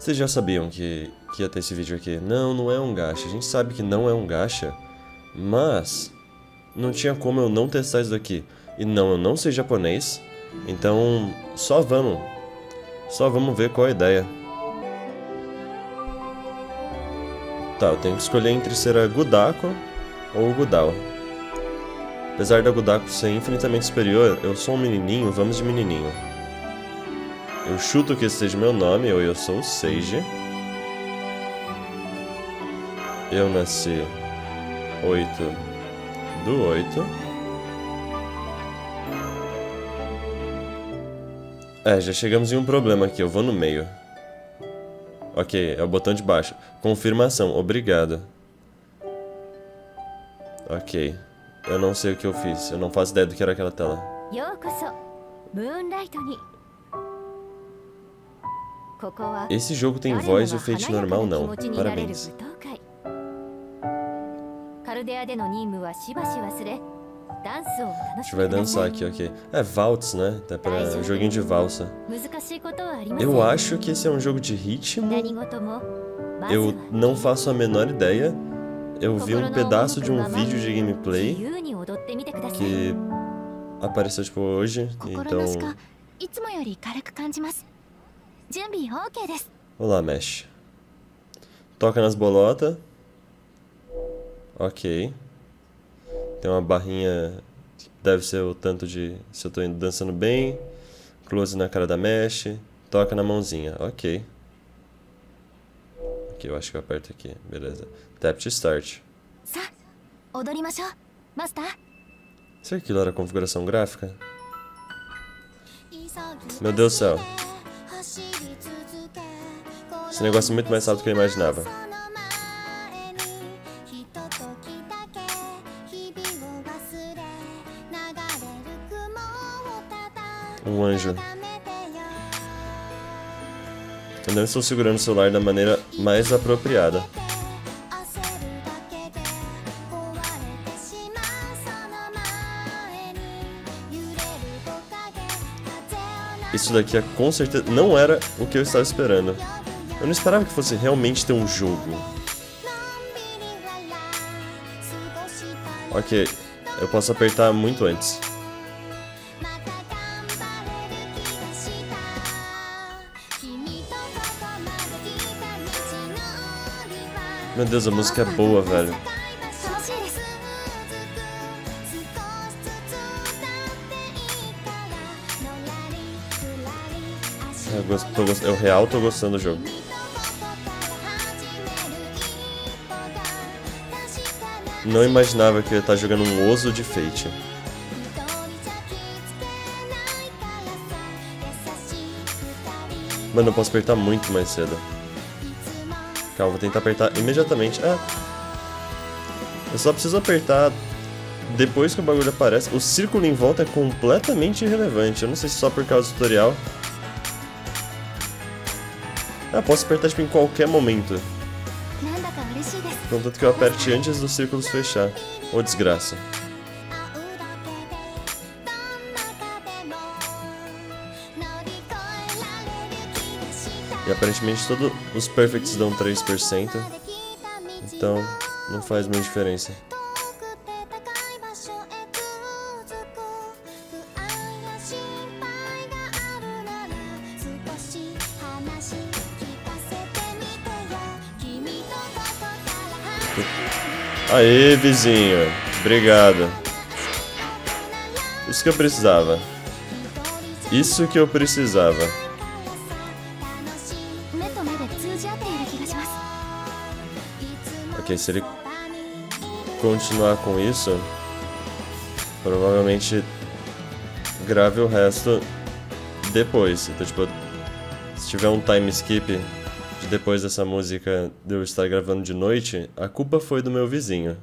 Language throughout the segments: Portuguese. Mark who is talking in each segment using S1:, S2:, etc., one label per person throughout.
S1: Vocês já sabiam que, que ia ter esse vídeo aqui? Não, não é um gacha. A gente sabe que não é um gacha, mas não tinha como eu não testar isso daqui. E não, eu não sei japonês, então só vamos. Só vamos ver qual é a ideia. Tá, eu tenho que escolher entre ser a Gudako ou o Gudao. Apesar da Gudako ser infinitamente superior, eu sou um menininho, vamos de menininho. Eu chuto que esse seja meu nome, ou eu sou o Seiji. Eu nasci 8 do 8. É, já chegamos em um problema aqui, eu vou no meio. Ok, é o botão de baixo. Confirmação, obrigado. Ok. Eu não sei o que eu fiz, eu não faço ideia do que era aquela tela. Esse jogo tem voz e o feito normal não. Parabéns. A gente vai dançar aqui, ok. É Valtz, né? É pra joguinho de valsa. Eu acho que esse é um jogo de ritmo. Eu não faço a menor ideia. Eu vi um pedaço de um vídeo de gameplay que apareceu tipo hoje, então. Olá, Mesh. Toca nas bolotas. Ok. Tem uma barrinha que deve ser o tanto de se eu tô dançando bem. Close na cara da mesh. Toca na mãozinha. Ok. Ok, eu acho que eu aperto aqui. Beleza. Tap to start. Será que aquilo era configuração gráfica? Meu Deus do céu. Esse negócio é muito mais rápido do que eu imaginava. Um anjo. Não estou segurando o celular da maneira mais apropriada. Isso daqui é com certeza não era o que eu estava esperando. Eu não esperava que fosse realmente ter um jogo. Ok, eu posso apertar muito antes. Meu Deus, a música é boa, velho. Eu, gosto, tô, eu real tô gostando do jogo. Não imaginava que eu ia estar jogando um Oso de Fate. Mano, eu posso apertar muito mais cedo. Calma, vou tentar apertar imediatamente. É. Eu só preciso apertar depois que o bagulho aparece. O círculo em volta é completamente irrelevante. Eu não sei se só por causa do tutorial. Ah, posso apertar tipo, em qualquer momento. Contanto que eu aperte antes dos círculos fechar. Ô oh, desgraça. E aparentemente todos os perfects dão 3%. Então não faz muita diferença. Aê, vizinho. Obrigado. Isso que eu precisava. Isso que eu precisava. Ok, se ele continuar com isso, provavelmente grave o resto depois. Então, tipo, se tiver um time skip depois dessa música de eu estar gravando de noite, a culpa foi do meu vizinho.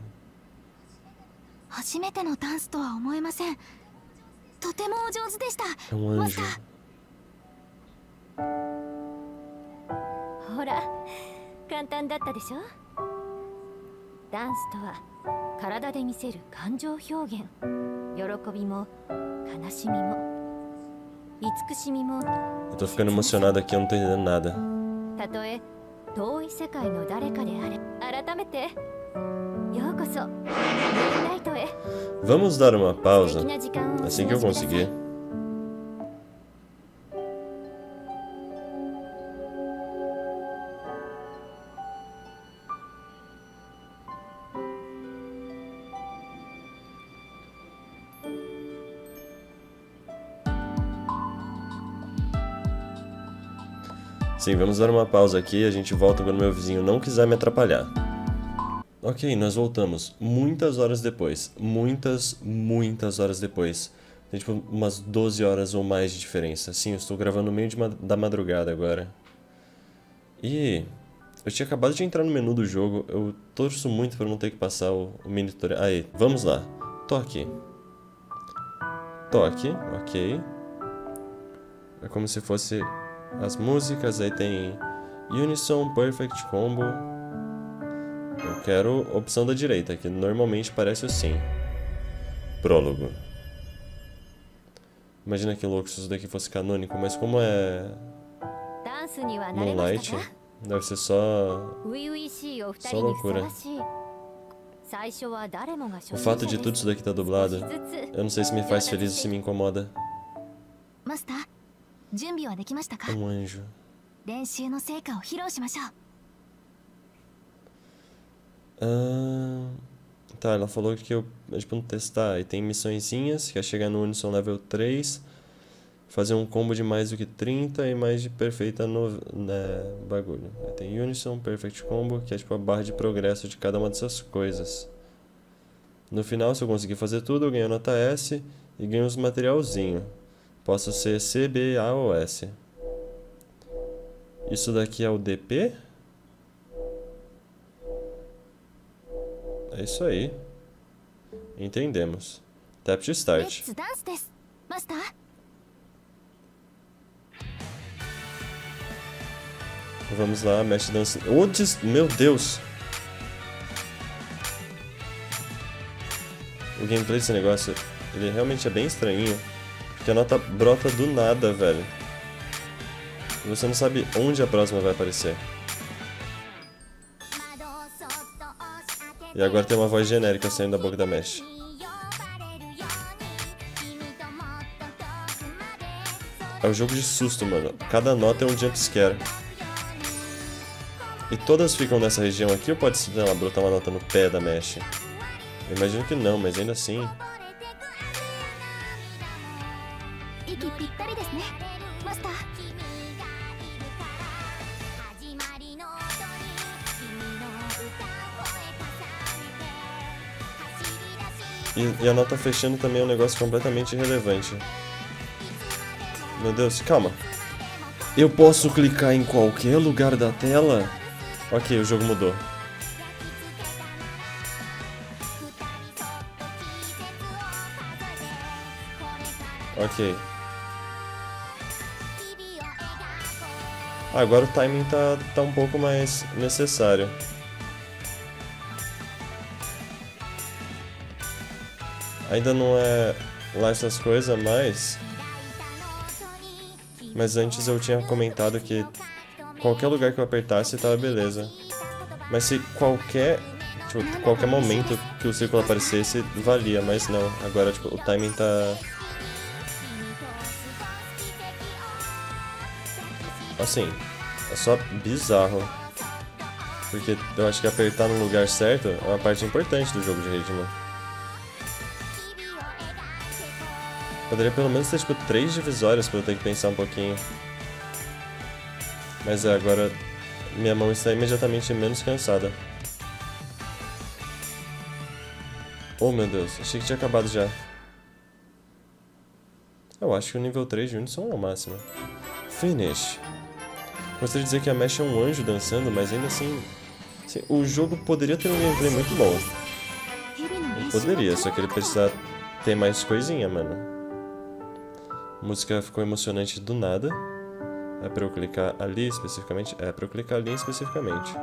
S1: É um anjo. ほら簡単だったでしょダンスとは体で見せる感情表現喜びも悲しみも慈しみも Eu tô ficando emocionado aqui, eu não tô entendendo nada.
S2: たとえ遠い世界の誰かであれ改めてようこそムーンライトへ
S1: Vamos dar uma pausa assim que eu conseguir Sim, vamos dar uma pausa aqui e a gente volta quando meu vizinho não quiser me atrapalhar. Ok, nós voltamos. Muitas horas depois. Muitas, muitas horas depois. Tem tipo umas 12 horas ou mais de diferença. Sim, eu estou gravando no meio ma da madrugada agora. E eu tinha acabado de entrar no menu do jogo. Eu torço muito para não ter que passar o, o mini tutorial. Aí, vamos lá. Toque. Toque, ok. É como se fosse as músicas, aí tem Unison, Perfect Combo. Eu quero opção da direita, que normalmente parece assim. Prólogo. Imagina que louco se isso daqui fosse canônico, mas como é Moonlight, deve ser só só loucura. O fato de tudo isso daqui estar tá dublado, eu não sei se me faz feliz ou se me incomoda. Um anjo. Ah, tá, ela falou que eu é tipo testar. E tem missõezinhas, que é chegar no Unison level 3, fazer um combo de mais do que 30 e mais de perfeita no, né, bagulho. Aí tem Unison, Perfect Combo, que é tipo a barra de progresso de cada uma dessas coisas. No final, se eu conseguir fazer tudo, eu ganho nota S e ganho os materialzinho. Posso ser C, B, A ou S. Isso daqui é o DP? É isso aí. Entendemos. Tap to start. Vamos lá, mexe dança. Oh, meu Deus! O gameplay desse negócio, ele realmente é bem estranho. Que a nota brota do nada, velho. E você não sabe onde a próxima vai aparecer. E agora tem uma voz genérica saindo da boca da Mesh. É um jogo de susto, mano. Cada nota é um jumpscare. E todas ficam nessa região aqui ou pode, sei lá, brotar uma nota no pé da Mesh? Eu imagino que não, mas ainda assim... E, a nota fechando também é um negócio completamente irrelevante. Meu Deus, calma. Eu posso clicar em qualquer lugar da tela? Ok, o jogo mudou. Ok. Agora o timing tá, tá um pouco mais necessário. Ainda não é lá essas coisas, mas... Mas antes eu tinha comentado que qualquer lugar que eu apertasse tava beleza. Mas se qualquer... Tipo, qualquer momento que o círculo aparecesse, valia, mas não. Agora, tipo, o timing tá... Assim, é só bizarro. Porque eu acho que apertar no lugar certo é uma parte importante do jogo de ritmo. Poderia pelo menos ter, tipo, três divisórias pra eu ter que pensar um pouquinho. Mas é, agora minha mão está imediatamente menos cansada. Oh, meu Deus. Achei que tinha acabado já. Eu acho que o nível 3 de Unison é o máximo. Finish. Gostaria de dizer que a Mesh é um anjo dançando, mas ainda assim... assim o jogo poderia ter um gameplay muito bom. poderia, só que ele precisa ter mais coisinha, mano. A música ficou emocionante do nada. É pra eu clicar ali especificamente? É pra eu clicar ali especificamente.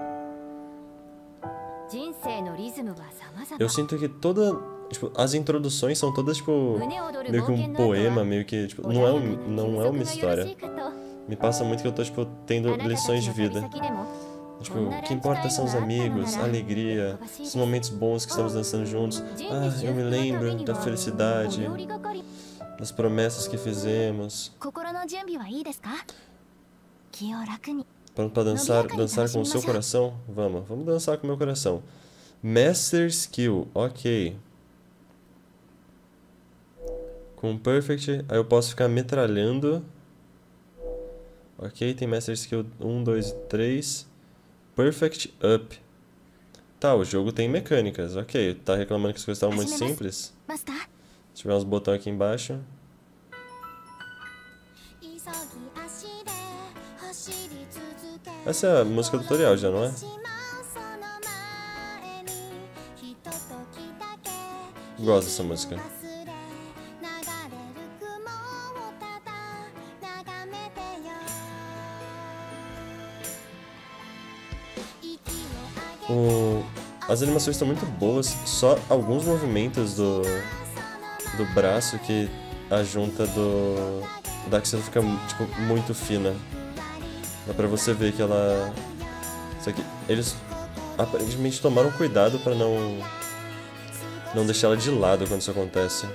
S1: Eu sinto que toda. Tipo, as introduções são todas, tipo. Meio que um poema, meio que. Tipo, não é, um, não é uma história. Me passa muito que eu tô, tipo, tendo lições de vida. Tipo, o que importa são os amigos, a alegria, os momentos bons que estamos dançando juntos. Ah, eu me lembro da felicidade, das promessas que fizemos. Pronto pra dançar, dançar com o seu coração? Vamos, vamos dançar com o meu coração. Master Skill, ok. Com Perfect, aí eu posso ficar metralhando. Ok, tem Master Skill 1, 2 e 3. Perfect Up. Tá, o jogo tem mecânicas, ok. Tá reclamando que as coisas estavam muito simples. Se tiver uns botões aqui embaixo. Essa é a música tutorial já, não é? Gosto dessa música. O... As animações estão muito boas, só alguns movimentos do, do braço que a junta do da axila fica tipo, muito fina. Dá pra você ver que ela... Eles aparentemente tomaram cuidado pra não... Não deixar ela de lado quando isso acontece.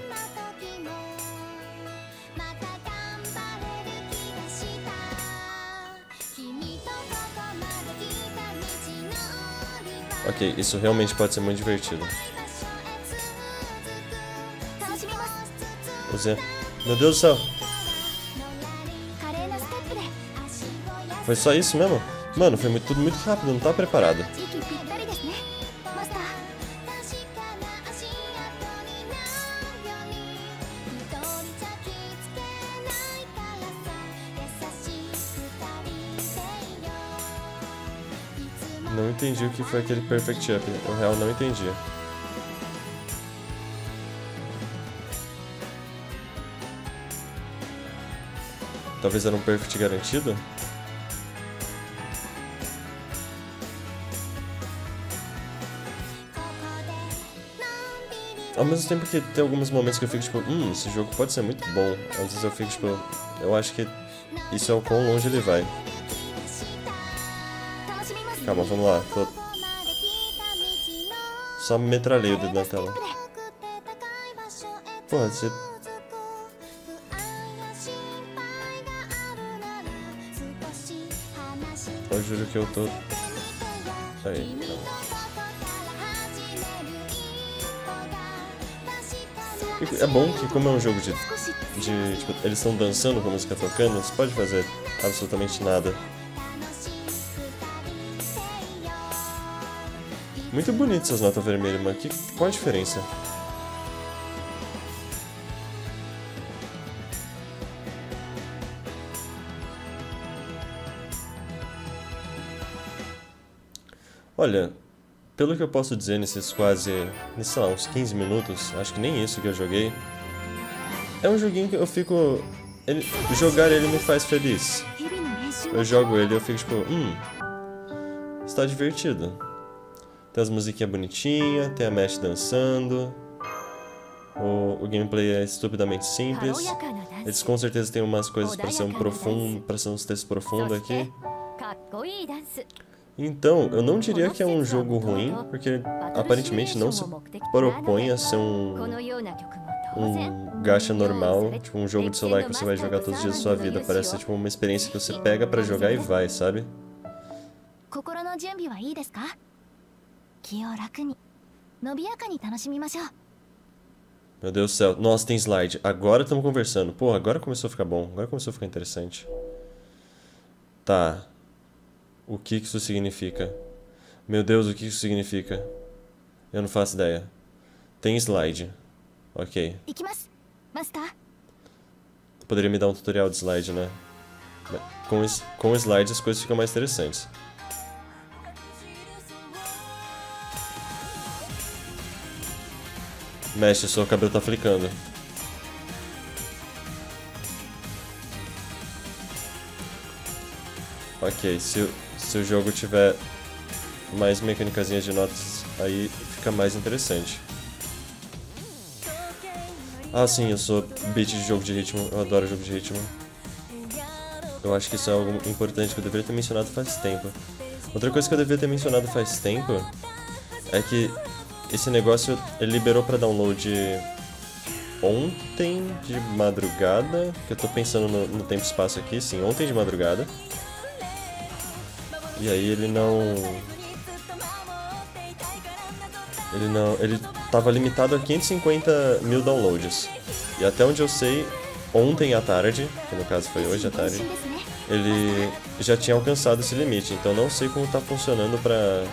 S1: Ok, isso realmente pode ser muito divertido. Meu Deus do céu! Foi só isso mesmo? Mano, foi muito, tudo muito rápido, não tava preparado. Entendi o que foi aquele Perfect Up. O real não entendi. Talvez era um Perfect garantido? Ao mesmo tempo que tem alguns momentos que eu fico tipo, hum, esse jogo pode ser muito bom. Às vezes eu fico tipo, eu acho que isso é o quão longe ele vai. Calma, vamos lá. Tô... Só metralhei o dedo na tela. Porra, você... Eu juro que eu tô... Aí, calma. É bom que como é um jogo de... de tipo, eles estão dançando com a música tocando, você pode fazer absolutamente nada. Muito bonito essas notas vermelhas, mas que, qual a diferença? Olha, pelo que eu posso dizer nesses quase, sei lá, uns 15 minutos, acho que nem isso que eu joguei, é um joguinho que eu fico... Ele, jogar ele me faz feliz. Eu jogo ele e eu fico tipo, hum, está divertido. Tem as musiquinhas bonitinhas, tem a Mesh dançando, o, o gameplay é estupidamente simples. Eles com certeza têm umas coisas para ser um profundo, para ser uns textos profundos aqui. Então, eu não diria que é um jogo ruim, porque aparentemente não se propõe a ser um, um gacha normal, tipo um jogo de celular que você vai jogar todos os dias da sua vida. Parece tipo uma experiência que você pega pra jogar e vai, sabe? Meu Deus do céu. Nossa, tem slide. Agora estamos conversando. Porra, agora começou a ficar bom. Agora começou a ficar interessante. Tá. O que isso significa? Meu Deus, o que isso significa? Eu não faço ideia. Tem slide. Ok. Poderia me dar um tutorial de slide, né? Com, com slide as coisas ficam mais interessantes. Mexe, seu cabelo tá flicando. Ok, se, se o jogo tiver mais mecânicas de notas, aí fica mais interessante. Ah, sim, eu sou beat de jogo de ritmo, eu adoro jogo de ritmo. Eu acho que isso é algo importante que eu deveria ter mencionado faz tempo. Outra coisa que eu deveria ter mencionado faz tempo é que esse negócio ele liberou para download ontem de madrugada, que eu tô pensando no, no tempo e espaço aqui, sim, ontem de madrugada. E aí ele não... Ele não... Ele tava limitado a 550 mil downloads. E até onde eu sei, ontem à tarde, que no caso foi hoje à tarde, ele já tinha alcançado esse limite. Então não sei como tá funcionando pra...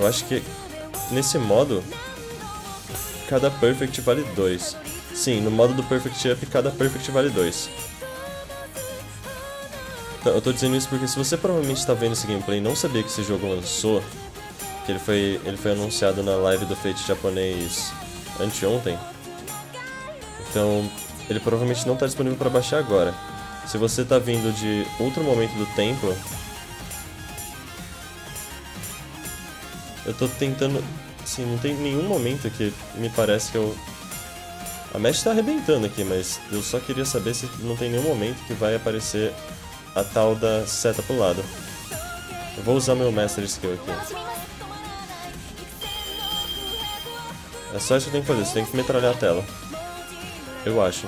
S1: Eu acho que nesse modo, cada Perfect vale 2. Sim, no modo do Perfect Up, cada Perfect vale 2. Então, eu tô dizendo isso porque se você provavelmente está vendo esse gameplay e não sabia que esse jogo lançou, que ele foi, ele foi anunciado na live do Fate japonês anteontem, então ele provavelmente não está disponível para baixar agora. Se você está vindo de outro momento do tempo, eu tô tentando... Assim, não tem nenhum momento que me parece que eu... A mesh tá arrebentando aqui, mas eu só queria saber se não tem nenhum momento que vai aparecer a tal da seta pro lado. Eu vou usar meu Master Skill aqui. É só isso que eu tenho que fazer, você tem que metralhar a tela. Eu acho.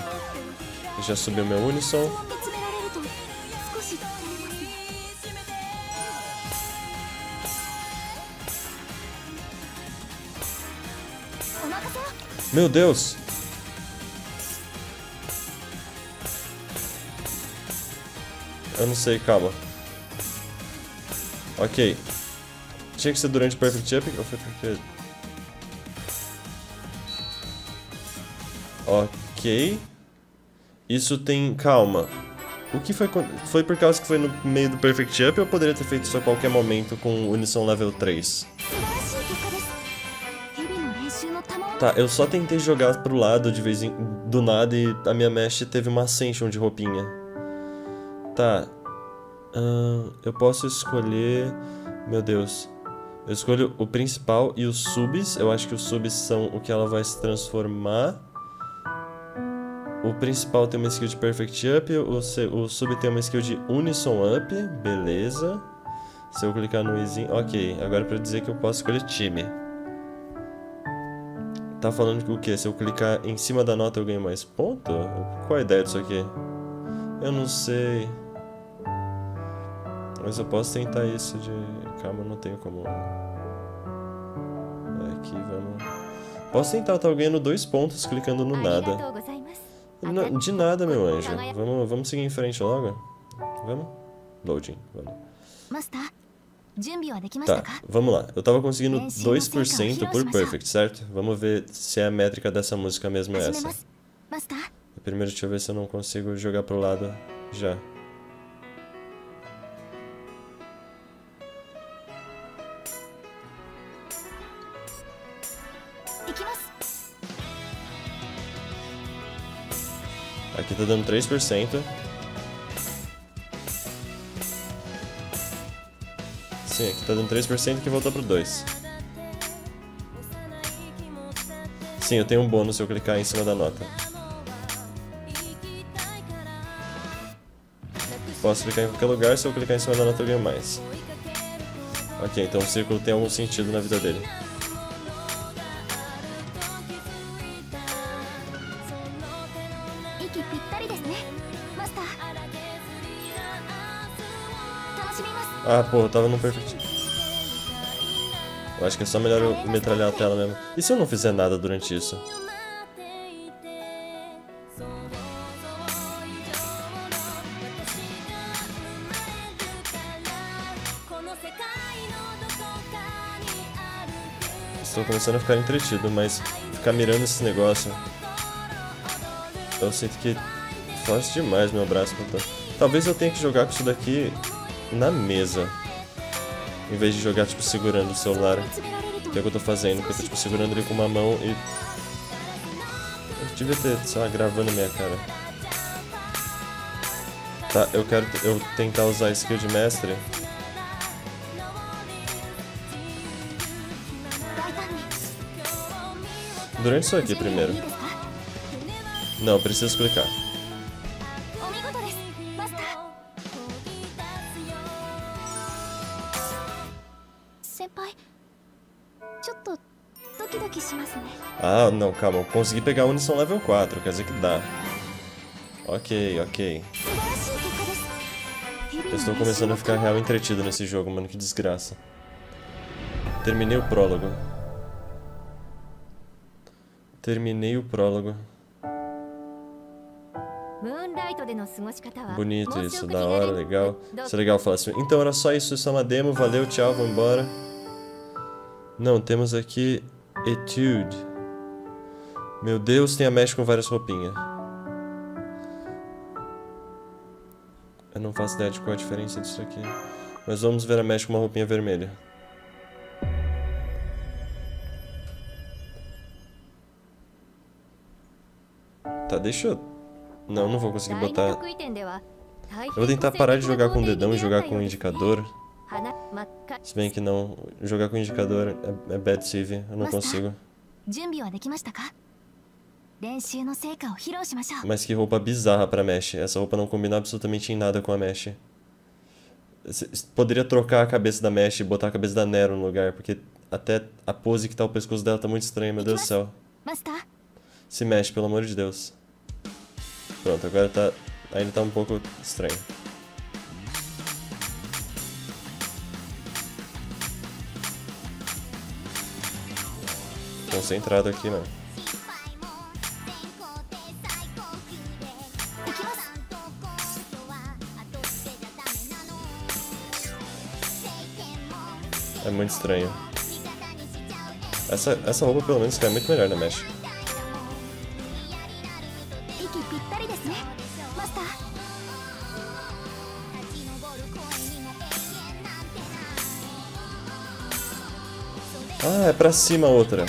S1: Já subiu meu Unison. Meu Deus! Eu não sei, calma. Ok. Tinha que ser durante o Perfect Up ou foi porque... Ok. Isso tem... Calma. O que foi... Foi por causa que foi no meio do Perfect Up ou eu poderia ter feito isso a qualquer momento com Unison Level 3? Tá, eu só tentei jogar pro lado de vez em... do nada e a minha mesh teve uma Ascension de roupinha. Tá. Uh, eu posso escolher... Meu Deus. Eu escolho o principal e os subs. Eu acho que os subs são o que ela vai se transformar. O principal tem uma skill de Perfect Up, o, sub tem uma skill de Unison Up, beleza. Se eu clicar no Easy... Ok, agora para dizer que eu posso escolher time. Tá falando que o que? Se eu clicar em cima da nota eu ganho mais ponto? Qual a ideia disso aqui? Eu não sei. Mas eu posso tentar isso de... Calma, não tenho como... Aqui, vamos... Posso tentar, tá ganhando dois pontos clicando no nada. De nada, meu anjo. Vamos, vamos seguir em frente logo? Vamos? Loading, vamos. Tá, vamos lá. Eu tava conseguindo 2% por perfect, certo? Vamos ver se é a métrica dessa música mesmo é essa. Primeiro deixa eu ver se eu não consigo jogar pro lado já. Aqui tá dando 3%. Sim, aqui tá dando 3% que voltou pro 2%. Sim, eu tenho um bônus se eu clicar em cima da nota. Posso clicar em qualquer lugar, se eu clicar em cima da nota eu ganho mais. Ok, então o círculo tem algum sentido na vida dele. Ah, pô, eu tava no perfect. Eu acho que é só melhor eu metralhar a tela mesmo. E se eu não fizer nada durante isso? Estou começando a ficar entretido, mas ficar mirando esse negócio... Eu sinto que force demais meu braço. Talvez eu tenha que jogar com isso daqui na mesa. Em vez de jogar, tipo, segurando o celular. Que é o que eu tô fazendo, que eu tô, tipo, segurando ele com uma mão e... Eu devia ter, sei lá, gravando minha cara. Tá, eu quero eu tentar usar a skill de mestre. Durante isso aqui primeiro. Não, preciso clicar. Ah, não, calma. Eu consegui pegar a Unison level 4, quer dizer que dá. Ok, ok. Eu estou começando a ficar real entretido nesse jogo, mano. Que desgraça. Terminei o prólogo. Terminei o prólogo. Bonito isso, da hora, legal. Isso é legal falar assim. Então era só isso, isso é uma demo, valeu, tchau, vamos embora. Não, temos aqui Etude. Meu Deus, tem a mesh com várias roupinhas. Eu não faço ideia de qual é a diferença disso aqui. Mas vamos ver a mesh com uma roupinha vermelha. Tá, deixa eu... Não, não vou conseguir botar... Eu vou tentar parar de jogar com o dedão e jogar com o indicador. Se bem que não, jogar com o indicador é, é bad save, eu não consigo. Mas que roupa bizarra pra Mesh. Essa roupa não combina absolutamente em nada com a Mesh. Poderia trocar a cabeça da Mesh e botar a cabeça da Nero no lugar, porque até a pose que tá o pescoço dela tá muito estranha, meu Deus do céu. Se mexe, pelo amor de Deus. Pronto, agora tá... Ainda tá um pouco estranho. Concentrado aqui, mano. É muito estranho. Essa, essa roupa pelo menos cai muito melhor na mesh. Ah, é pra cima outra.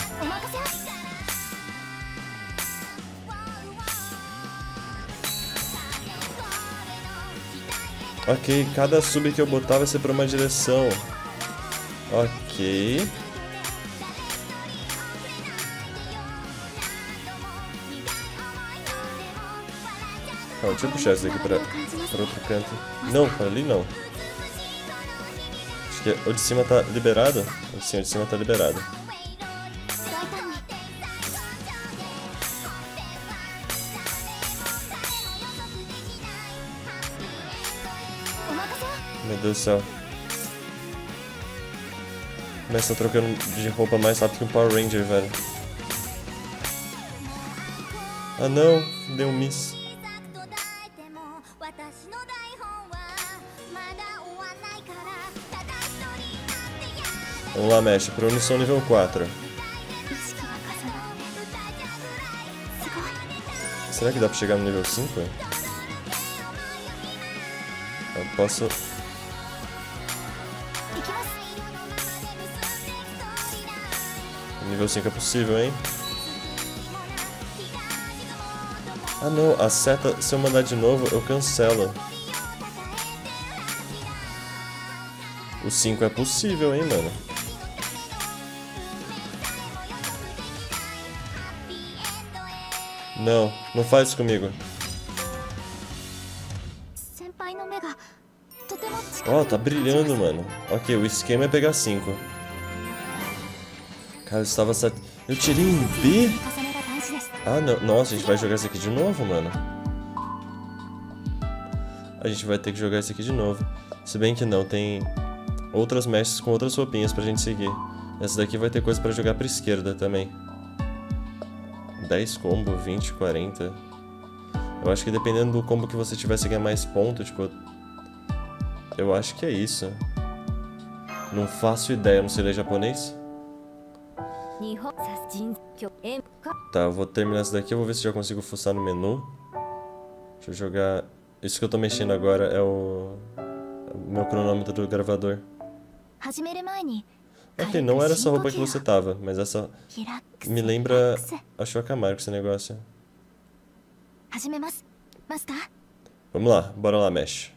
S1: Ok, cada sub que eu botar vai ser pra uma direção. Ok. Calma, deixa eu puxar isso daqui pra, pra outro canto. Não, ali não. Acho que o de cima tá liberado. Sim, o de cima tá liberado. Deus do céu. Começa trocando de roupa mais rápido que um Power Ranger, velho. Ah não, deu um miss. Vamos lá, mexe. Pronição nível 4. Será que dá pra chegar no nível 5? Eu posso... Nível 5 é possível, hein? Ah não, a seta, se eu mandar de novo, eu cancelo. O 5 é possível, hein, mano? Não, não faz isso comigo. Ó, oh, tá brilhando, mano. Ok, o esquema é pegar 5. Cara, eu estava sat... Eu tirei em B? Ah, não. Nossa, a gente vai jogar isso aqui de novo, mano. A gente vai ter que jogar isso aqui de novo. Se bem que não, tem outras mestres com outras roupinhas pra gente seguir. Essa daqui vai ter coisa pra jogar pra esquerda também. 10 combo, 20, 40. Eu acho que dependendo do combo que você tiver, você ganha mais ponto, tipo... Eu acho que é isso. Não faço ideia, não sei ler japonês. Tá, eu vou terminar essa daqui, eu vou ver se já consigo fuçar no menu. Deixa eu jogar... Isso que eu tô mexendo agora é o... o meu cronômetro do gravador. Ok, não era essa roupa que você tava, mas essa me lembra a Shwakamarko esse negócio. Vamos lá, bora lá, mexe.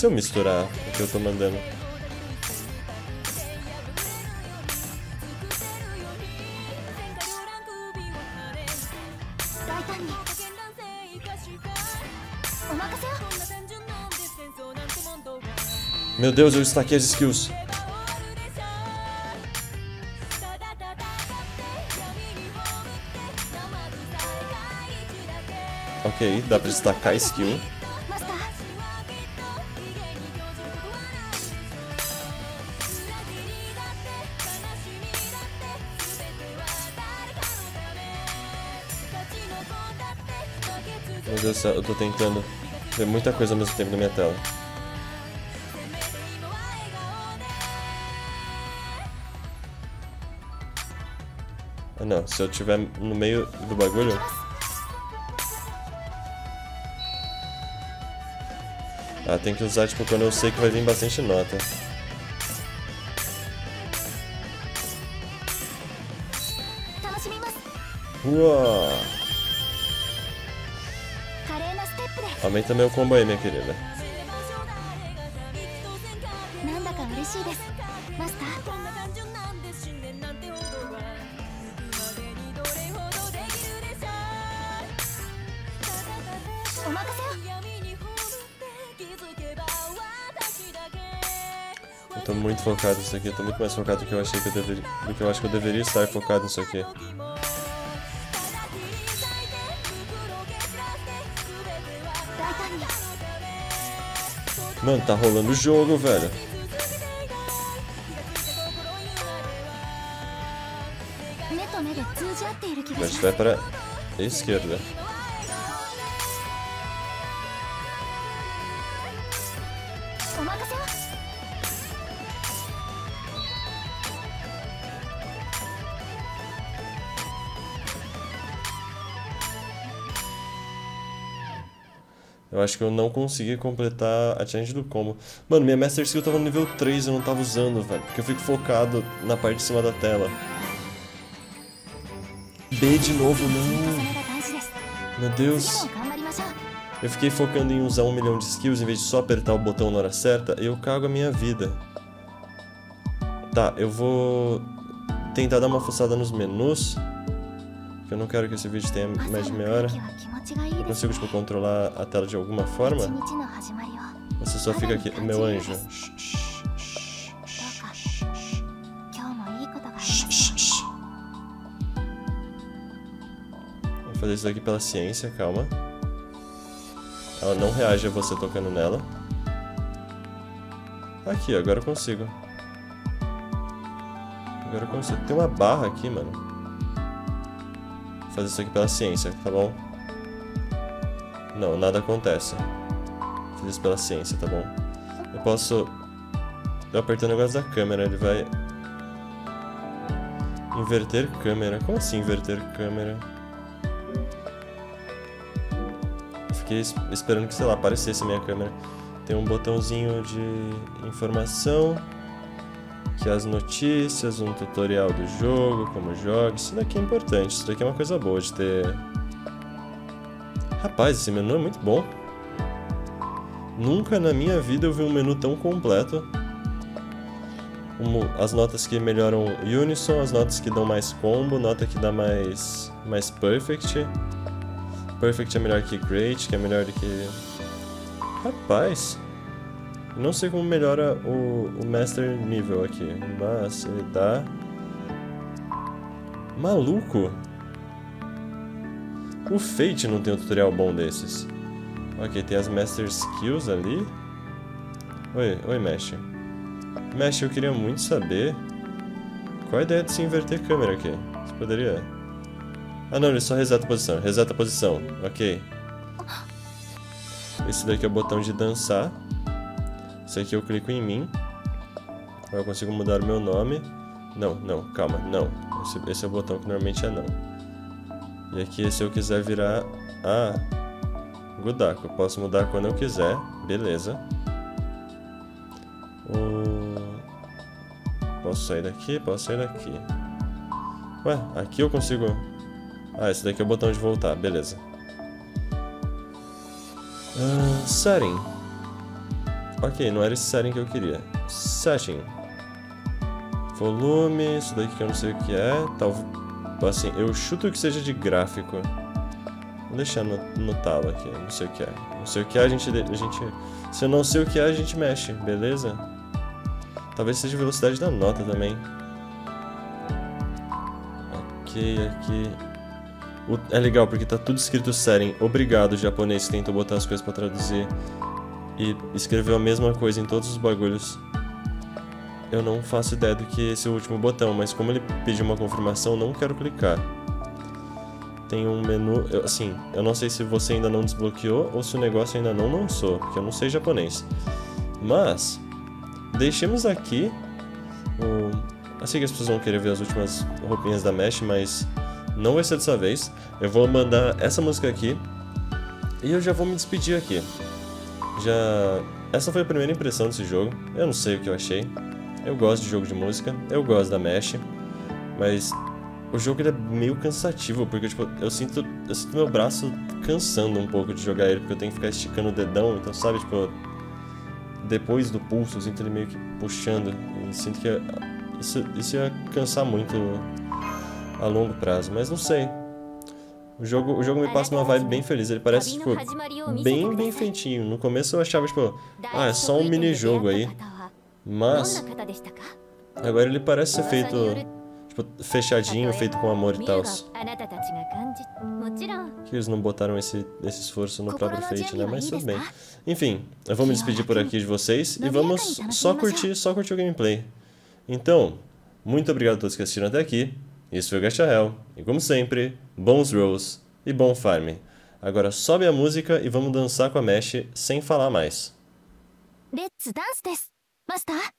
S1: Se eu misturar o que eu tô mandando. Meu Deus, eu estaquei as skills. Ok, dá pra destacar skill. Meu Deus do céu, eu tô tentando ver muita coisa ao mesmo tempo na minha tela. Ah não, se eu tiver no meio do bagulho... Ah, tem que usar tipo quando eu sei que vai vir bastante nota. Uau! Aumenta meu combo aí, minha querida. Eu tô muito focado nisso aqui, eu tô muito mais focado do que eu achei que eu deveria. do que eu acho que eu deveria estar focado nisso aqui. Mano, tá rolando o jogo, velho. A gente vai para a esquerda. Eu acho que eu não consegui completar a challenge do combo. Mano, minha Master Skill tava no nível 3 eu não tava usando, velho. Porque eu fico focado na parte de cima da tela. B de novo, não. Meu Deus. Eu fiquei focando em usar um milhão de skills em vez de só apertar o botão na hora certa. Eu cago a minha vida. Tá, eu vou tentar dar uma fuçada nos menus. Porque eu não quero que esse vídeo tenha mais de meia hora. Eu consigo, tipo, controlar a tela de alguma forma? Você só fica aqui, meu anjo. Vou fazer isso aqui pela ciência, calma. Ela não reage a você tocando nela. Aqui, agora eu consigo. Agora eu consigo. Tem uma barra aqui, mano fazer isso aqui pela ciência, tá bom? Não, nada acontece. Fiz isso pela ciência, tá bom? Eu posso... Eu apertei o negócio da câmera, ele vai... Inverter câmera. Como assim inverter câmera? Fiquei esperando que, sei lá, aparecesse a minha câmera. Tem um botãozinho de informação aqui as notícias, um tutorial do jogo, como joga. Isso daqui é importante, isso daqui é uma coisa boa de ter. Rapaz, esse menu é muito bom. Nunca na minha vida eu vi um menu tão completo. as notas que melhoram Unison, as notas que dão mais combo, nota que dá mais, mais Perfect. Perfect é melhor que Great, que é melhor do que... Rapaz... Não sei como melhora o, o Master nível aqui, mas ele dá... Maluco! O Fate não tem um tutorial bom desses. Ok, tem as Master Skills ali. Oi, oi Mesh. Mesh, eu queria muito saber... Qual a ideia de se inverter câmera aqui? Você poderia... Ah não, ele só reseta a posição. Reseta a posição. Ok. Esse daqui é o botão de dançar. Esse aqui eu clico em mim. Eu consigo mudar o meu nome. Não, não, calma, não. Esse, esse é o botão que normalmente é não. E aqui, se eu quiser virar... Ah, Gudako. Eu posso mudar quando eu quiser. Beleza. Posso sair daqui? Posso sair daqui. Ué, aqui eu consigo... Ah, esse daqui é o botão de voltar. Beleza. Uh, setting. Ok, não era esse setting que eu queria. Setting. Volume, isso daqui que eu não sei o que é. Talvez. Assim, eu chuto que seja de gráfico. Vou deixar no, no talo aqui, não sei o que é. Não sei o que é, a gente, a gente. Se eu não sei o que é, a gente mexe, beleza? Talvez seja velocidade da nota também. Ok, aqui... O... É legal, porque tá tudo escrito Seren. Obrigado, japonês, que tentou botar as coisas pra traduzir. E escreveu a mesma coisa em todos os bagulhos. Eu não faço ideia do que esse último botão, mas como ele pediu uma confirmação, não quero clicar. Tem um menu... Eu, assim, eu não sei se você ainda não desbloqueou ou se o negócio ainda não lançou, porque eu não sei japonês. Mas, deixemos aqui o... Sei que as pessoas vão querer ver as últimas roupinhas da Mesh, mas não vai ser dessa vez. Eu vou mandar essa música aqui e eu já vou me despedir aqui. Já... Essa foi a primeira impressão desse jogo. Eu não sei o que eu achei. Eu gosto de jogo de música, eu gosto da Mesh, mas o jogo é meio cansativo, porque tipo, eu sinto eu sinto meu braço cansando um pouco de jogar ele, porque eu tenho que ficar esticando o dedão, então sabe, tipo, depois do pulso, eu sinto ele meio que puxando, e sinto que isso, isso ia cansar muito a longo prazo, mas não sei. O jogo, o jogo me passa uma vibe bem feliz, ele parece, tipo, bem, bem feitinho. No começo eu achava, tipo, ah, é só um mini-jogo aí. Mas agora ele parece ser feito tipo, fechadinho, feito com amor e tal. Que eles não botaram esse, esse esforço no próprio Fate, né? Mas tudo bem. Enfim, eu vou me despedir por aqui de vocês e vamos só curtir, só curtir o gameplay. Então, muito obrigado a todos que assistiram até aqui. Isso foi o Gacha Hell. E como sempre, bons rolls e bom farm. Agora sobe a música e vamos dançar com a Mesh sem falar mais. Let's dance マスター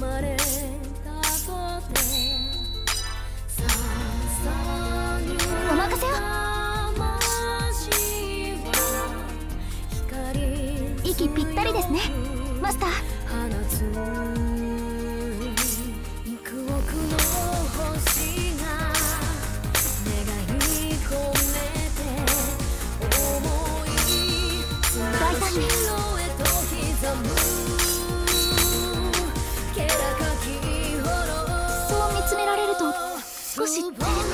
S1: お任せ息ぴったりですね。マスター。し